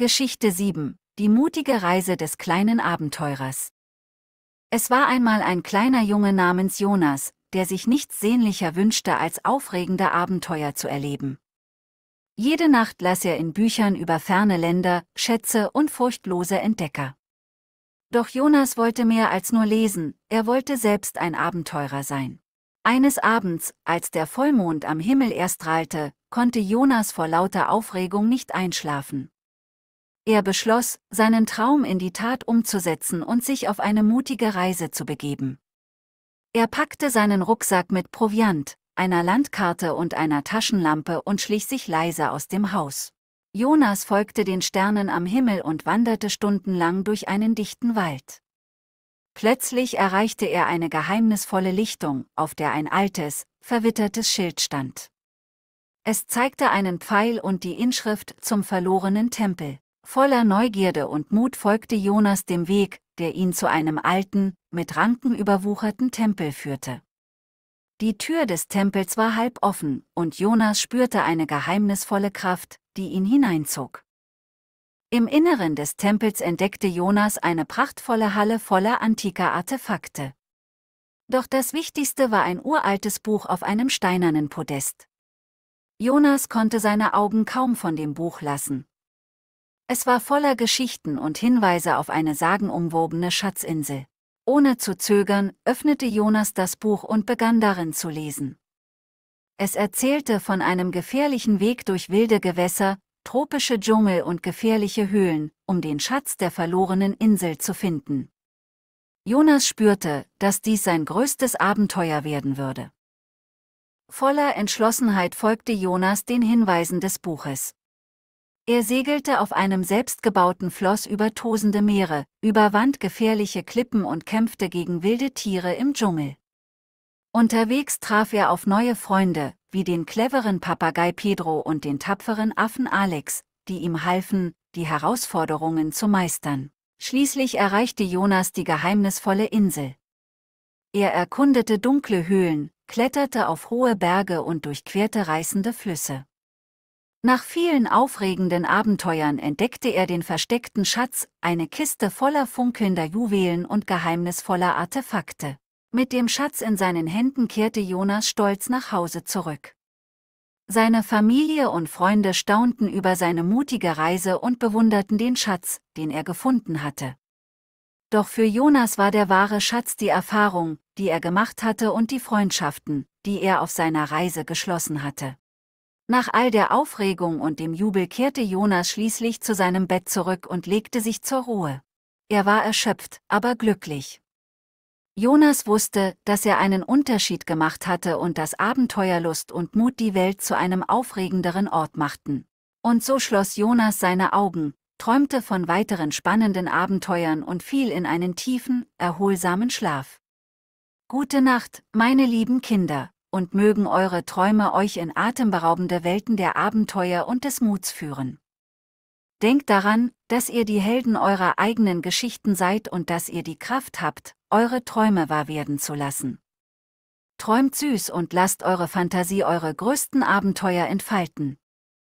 Geschichte 7. Die mutige Reise des kleinen Abenteurers. Es war einmal ein kleiner Junge namens Jonas, der sich nichts sehnlicher wünschte, als aufregende Abenteuer zu erleben. Jede Nacht las er in Büchern über ferne Länder, Schätze und furchtlose Entdecker. Doch Jonas wollte mehr als nur lesen, er wollte selbst ein Abenteurer sein. Eines Abends, als der Vollmond am Himmel erstrahlte, konnte Jonas vor lauter Aufregung nicht einschlafen. Er beschloss, seinen Traum in die Tat umzusetzen und sich auf eine mutige Reise zu begeben. Er packte seinen Rucksack mit Proviant, einer Landkarte und einer Taschenlampe und schlich sich leise aus dem Haus. Jonas folgte den Sternen am Himmel und wanderte stundenlang durch einen dichten Wald. Plötzlich erreichte er eine geheimnisvolle Lichtung, auf der ein altes, verwittertes Schild stand. Es zeigte einen Pfeil und die Inschrift zum verlorenen Tempel. Voller Neugierde und Mut folgte Jonas dem Weg, der ihn zu einem alten, mit Ranken überwucherten Tempel führte. Die Tür des Tempels war halb offen, und Jonas spürte eine geheimnisvolle Kraft, die ihn hineinzog. Im Inneren des Tempels entdeckte Jonas eine prachtvolle Halle voller antiker Artefakte. Doch das Wichtigste war ein uraltes Buch auf einem steinernen Podest. Jonas konnte seine Augen kaum von dem Buch lassen, es war voller Geschichten und Hinweise auf eine sagenumwobene Schatzinsel. Ohne zu zögern, öffnete Jonas das Buch und begann darin zu lesen. Es erzählte von einem gefährlichen Weg durch wilde Gewässer, tropische Dschungel und gefährliche Höhlen, um den Schatz der verlorenen Insel zu finden. Jonas spürte, dass dies sein größtes Abenteuer werden würde. Voller Entschlossenheit folgte Jonas den Hinweisen des Buches. Er segelte auf einem selbstgebauten Floss über tosende Meere, überwand gefährliche Klippen und kämpfte gegen wilde Tiere im Dschungel. Unterwegs traf er auf neue Freunde, wie den cleveren Papagei Pedro und den tapferen Affen Alex, die ihm halfen, die Herausforderungen zu meistern. Schließlich erreichte Jonas die geheimnisvolle Insel. Er erkundete dunkle Höhlen, kletterte auf hohe Berge und durchquerte reißende Flüsse. Nach vielen aufregenden Abenteuern entdeckte er den versteckten Schatz, eine Kiste voller funkelnder Juwelen und geheimnisvoller Artefakte. Mit dem Schatz in seinen Händen kehrte Jonas stolz nach Hause zurück. Seine Familie und Freunde staunten über seine mutige Reise und bewunderten den Schatz, den er gefunden hatte. Doch für Jonas war der wahre Schatz die Erfahrung, die er gemacht hatte und die Freundschaften, die er auf seiner Reise geschlossen hatte. Nach all der Aufregung und dem Jubel kehrte Jonas schließlich zu seinem Bett zurück und legte sich zur Ruhe. Er war erschöpft, aber glücklich. Jonas wusste, dass er einen Unterschied gemacht hatte und dass Abenteuerlust und Mut die Welt zu einem aufregenderen Ort machten. Und so schloss Jonas seine Augen, träumte von weiteren spannenden Abenteuern und fiel in einen tiefen, erholsamen Schlaf. Gute Nacht, meine lieben Kinder und mögen eure Träume euch in atemberaubende Welten der Abenteuer und des Muts führen. Denkt daran, dass ihr die Helden eurer eigenen Geschichten seid und dass ihr die Kraft habt, eure Träume wahr werden zu lassen. Träumt süß und lasst eure Fantasie eure größten Abenteuer entfalten.